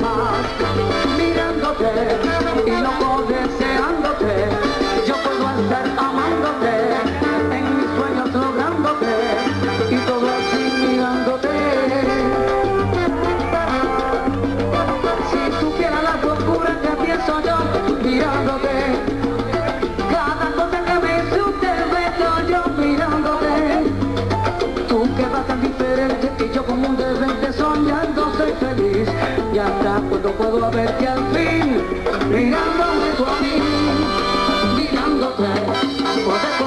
más mirándote. puedo verte al fin, mirándome tú a mí, mirándote.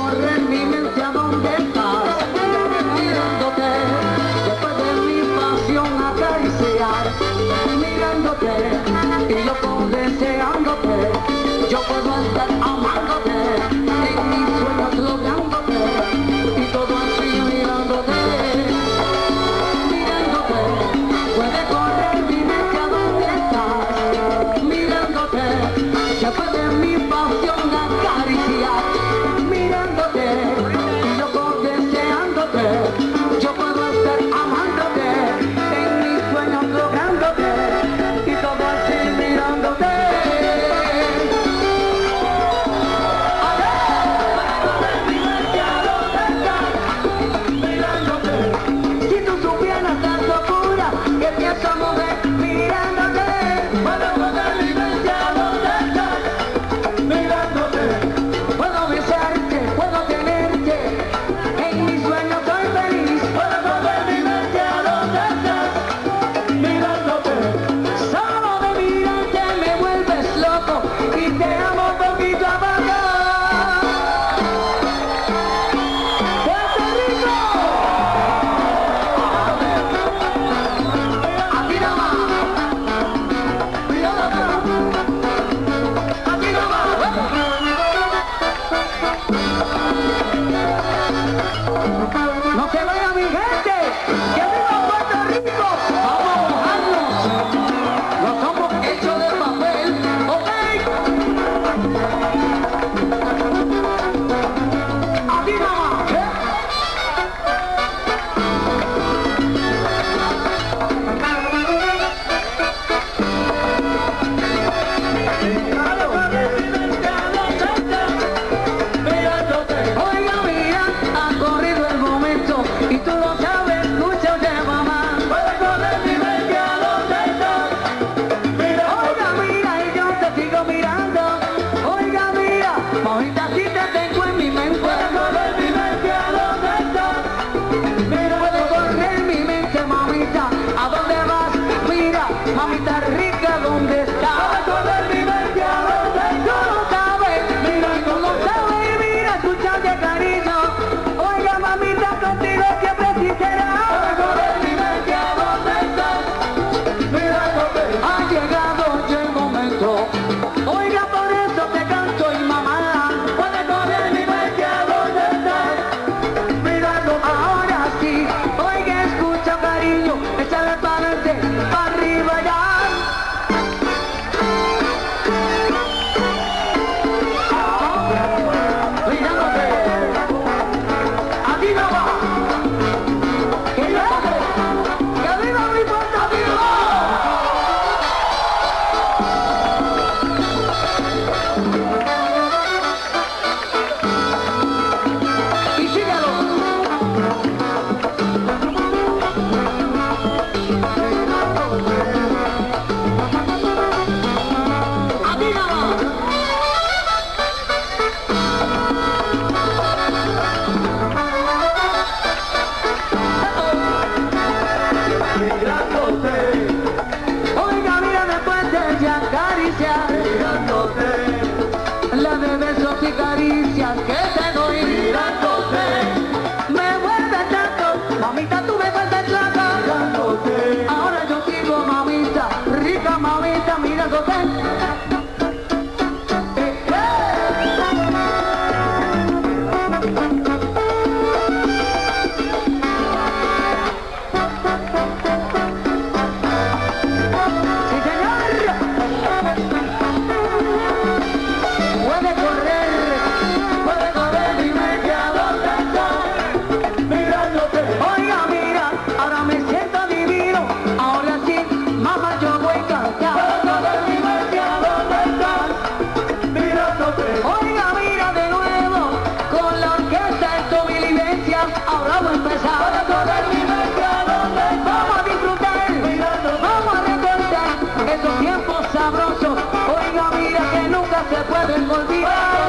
sabrosos. Oiga, mira que nunca se pueden olvidar.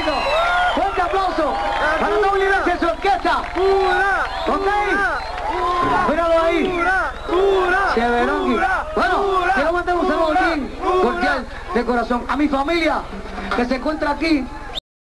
Unido. Fuerte aplauso para Estados Unidos y su orquesta. ¿Ok? Míralo ahí. Cheverón. Bueno, quiero mandar un saludo bien cordial de corazón a mi familia que se encuentra aquí.